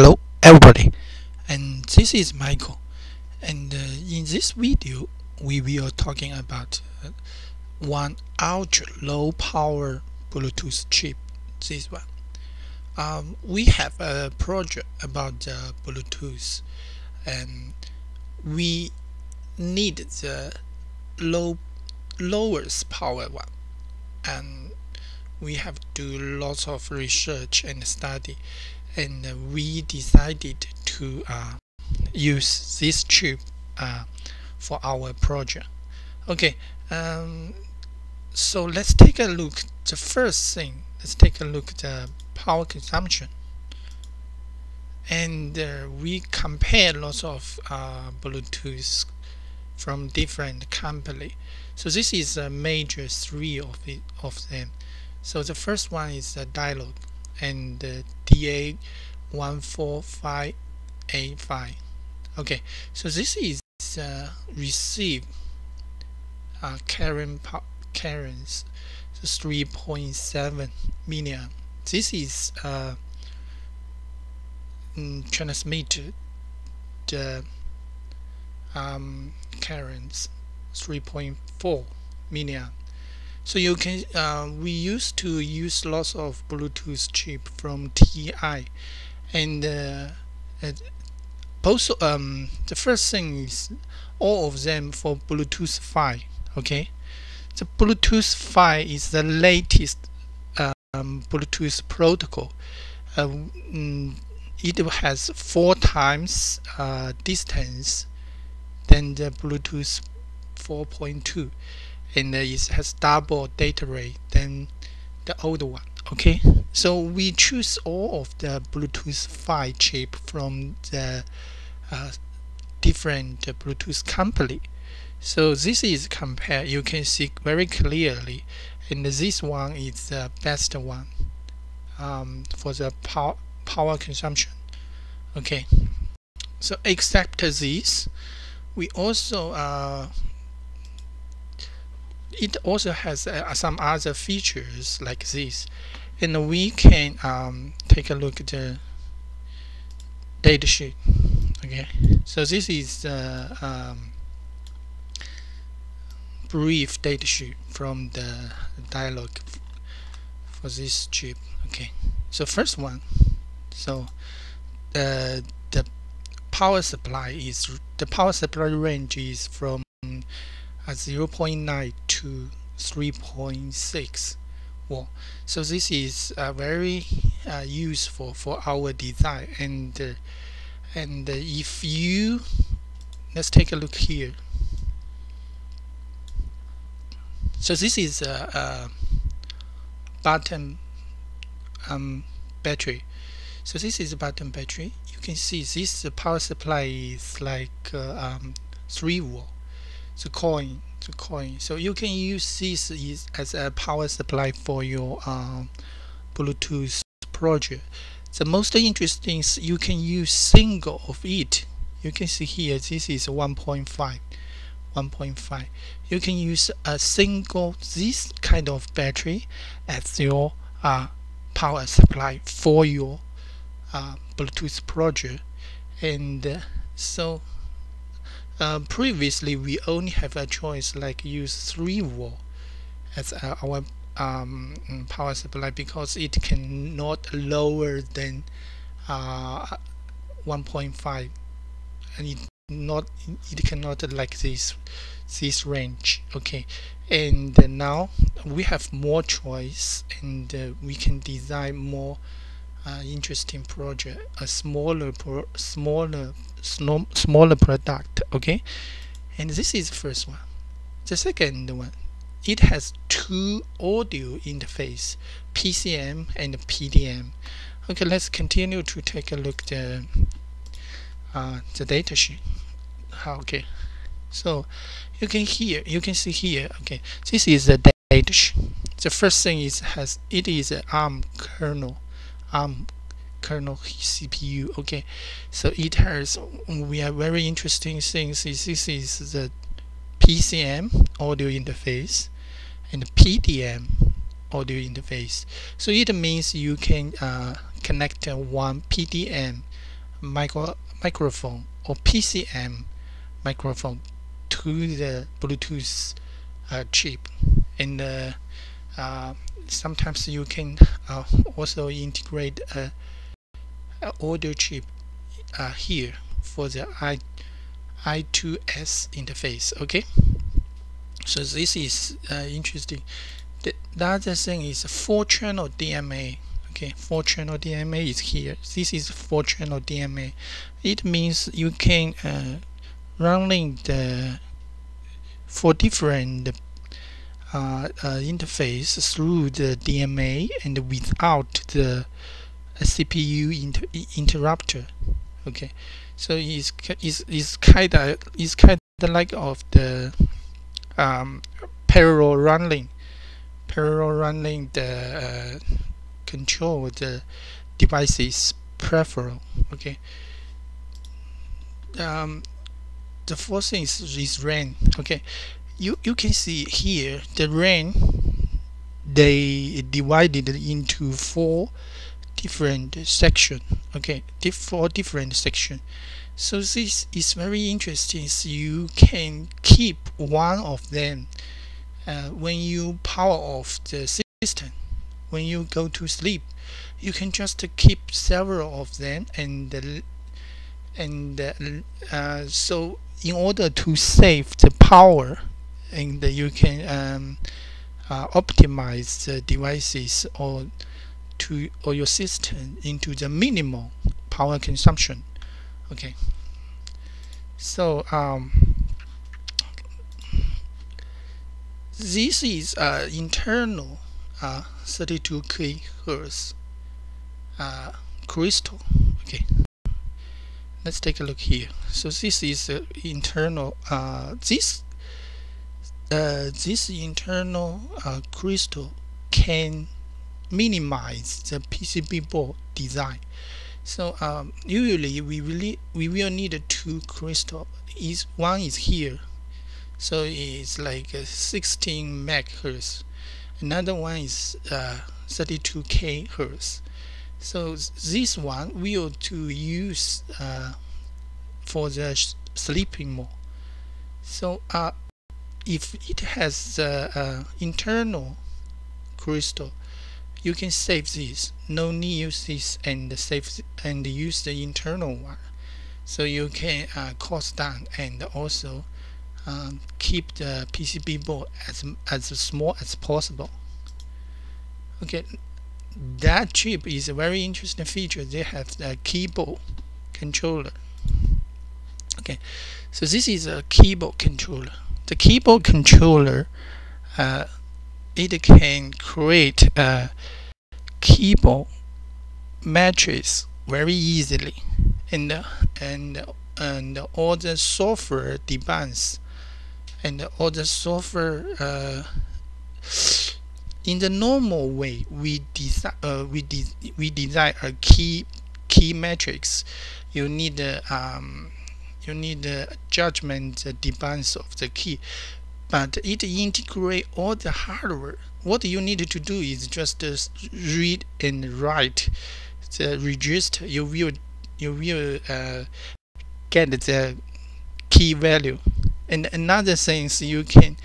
Hello everybody. And this is Michael. And uh, in this video we will talking about uh, one ultra low power Bluetooth chip this one. Um, we have a project about uh, Bluetooth and we need the low lowest power one. And we have to do lots of research and study and we decided to uh, use this chip uh, for our project. Okay um, so let's take a look. The first thing let's take a look at the power consumption. And uh, we compare lots of uh, Bluetooth from different company. So this is a major three of it of them. So the first one is the dialog and the DA14585 okay so this is uh, receive uh, current currents 3.7 milliamp this is uh, mm, transmitted the um, currents 3.4 milliamp so you can uh, we used to use lots of Bluetooth chip from TI and uh, both um, the first thing is all of them for Bluetooth 5 okay? The Bluetooth 5 is the latest um, Bluetooth protocol. Uh, mm, it has four times uh, distance than the Bluetooth 4.2 and it has double data rate than the old one. Okay. So we choose all of the Bluetooth 5 chip from the uh, different Bluetooth company. So this is compare you can see very clearly and this one is the best one um, for the power power consumption. Okay. So except this we also uh, it also has uh, some other features like this. And we can um, take a look at the datasheet. Okay. So this is the um, brief datasheet from the dialog for this chip. Okay. So first one. So uh, the power supply is the power supply range is from uh, 0.9 to 3.6 watt so this is uh, very uh, useful for our design. And uh, and uh, if you let's take a look here. So this is a, a button um, battery. So this is a button battery. You can see this power supply is like uh, um, 3 watt the coin the coin. So you can use this as a power supply for your um, Bluetooth project. The most interesting is you can use single of it. You can see here this is 1.5 1.5 you can use a single this kind of battery as your uh, power supply for your uh, Bluetooth project. And uh, so uh, previously we only have a choice like use 3 volt as our um, power supply because it cannot lower than uh, 1.5 and it not it cannot like this this range. Okay. And now we have more choice and uh, we can design more interesting project a smaller pro smaller smaller product okay? And this is the first one. The second one it has two audio interface PCM and PDM okay let's continue to take a look the uh, the data sheet. Okay. So you can hear you can see here okay this is the data sheet. The first thing is has it is an ARM kernel ARM kernel CPU okay? So it has we have very interesting things. Is this is the PCM audio interface and the PDM audio interface. So it means you can uh, connect one PDM micro microphone or PCM microphone to the Bluetooth uh, chip. And uh, uh, sometimes you can uh, also integrate a, a audio chip uh, here for the I I2S interface okay? So this is uh, interesting. The, the other thing is four channel DMA okay? Four channel DMA is here. This is four channel DMA it means you can uh, running the for different uh, uh, interface through the DMA and without the CPU inter interrupter. Okay. So it's it's, it's kind of it's kind of like of the um, parallel running parallel running the uh, control the devices peripheral. Okay. Um, the first thing is, is RAM okay you you can see here the RAM they divided into four different section okay four different section. So this is very interesting so you can keep one of them uh, when you power off the system when you go to sleep. You can just keep several of them and uh, and uh, so in order to save the power and you can um, uh, optimize the devices or to or your system into the minimal power consumption. Okay. So um, this is uh, internal uh, 32 kHz uh, crystal. Okay. Let's take a look here. So this is internal uh, this uh, this internal uh, crystal can minimize the PCB board design. So um, usually we really we will need two crystal. Is one is here, so it's like 16 megahertz. Another one is uh, 32 k hertz. So this one we will to use uh, for the sleeping mode. So uh, if it has uh, internal crystal, you can save this. No need use this and save and use the internal one. So you can uh, cost down and also um, keep the PCB board as as small as possible. Okay that chip is a very interesting feature. They have the keyboard controller. Okay so this is a keyboard controller the keyboard controller uh, it can create a keyboard matrix very easily. And and and all the software demands and all the software uh, in the normal way we design uh, we, de we design a key key matrix. You need um, you need the judgment demands of the key. But it integrate all the hardware. What you need to do is just uh, read and write. The register you will you will uh, get the key value. And another thing is you can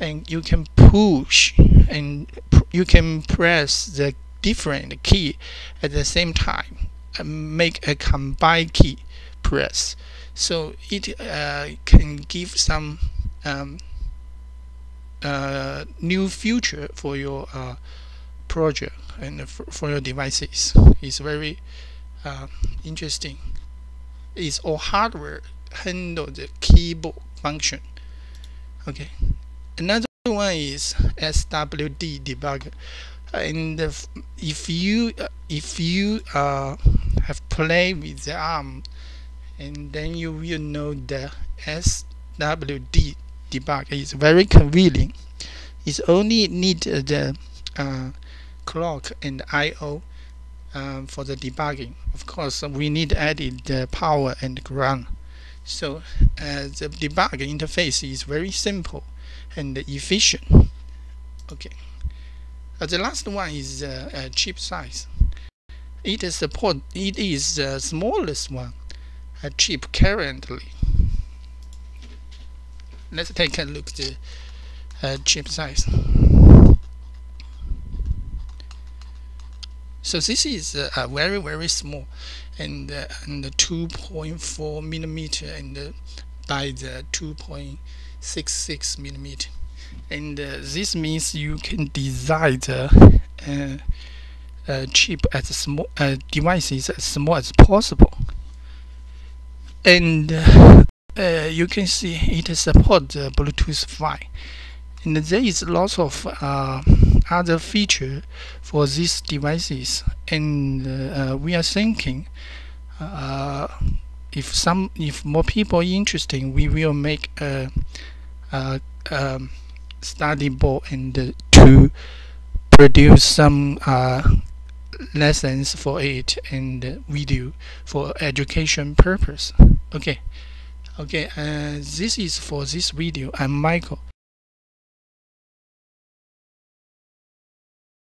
and you can push and you can press the different key at the same time. And make a combined key press so it uh, can give some um, uh, new future for your uh, project and for your devices. It's very interesting. It's all hardware handle the keyboard function. Okay. Another one is SWD debugger. And if you if you uh, have played with the ARM, and then you will know the SWD debug is very convenient. It only need the uh, clock and I/O um, for the debugging. Of course, we need added the power and ground. So uh, the debug interface is very simple and efficient. Okay. Uh, the last one is uh, chip size. it support it is the smallest one chip currently. Let's take a look at the uh, chip size. So this is uh, very very small and uh, and 2.4 millimeter and uh, by the 2.66 millimeter. And uh, this means you can design the uh, uh, chip as small devices as small as possible and uh, you can see it supports Bluetooth 5 and there is lots of uh, other feature for these devices. And uh, we are thinking uh, if some if more people interested we will make a, a um, study board and to produce some uh, lessons for it and video for education purpose okay. Okay uh, this is for this video. I'm Michael